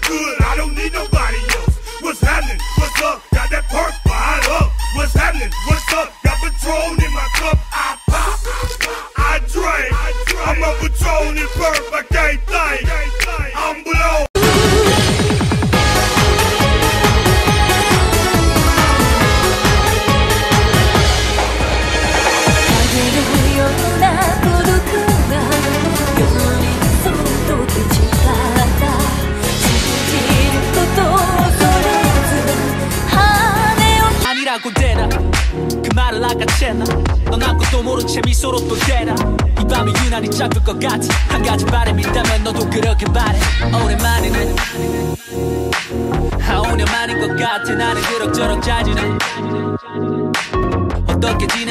good, I don't need nobody else. What's happening? What's up? Got that perk fired up. What's happening? What's up? Got in my cup. I pop, I drink. I'm a Patron perk, I can't を 아니라고 되나? 그 말을 아까챘나? 넌 아무것도 모른 채 미소로 또 대나? 이 밤이 유난히 짧을 것 같아. 한 가지 바람이 있다면 너도 그러길 바래 오랜만이네. 아 오랜만인 것 같아. 나는 그럭저럭 잘 지내 어떻게 지내